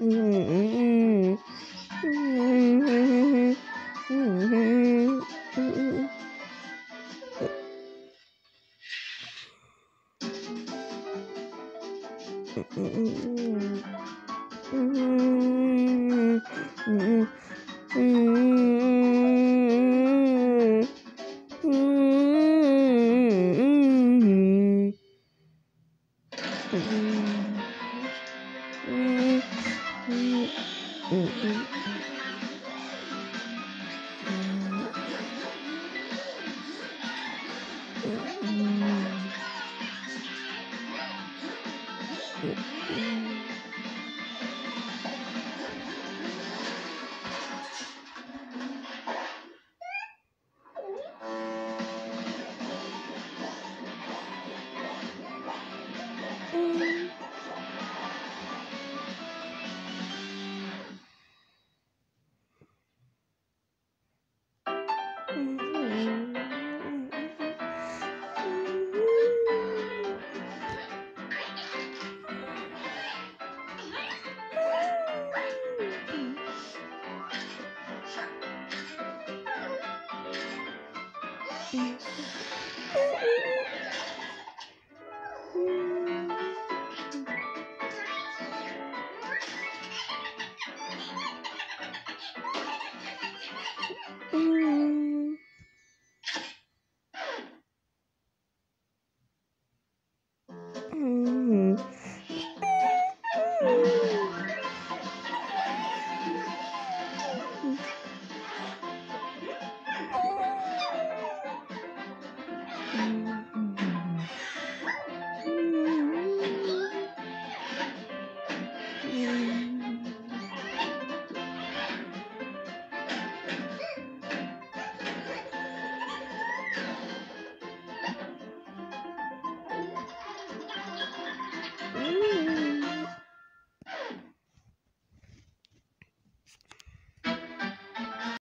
Mm-hmm. 嗯嗯。嗯嗯嗯嗯嗯嗯嗯嗯嗯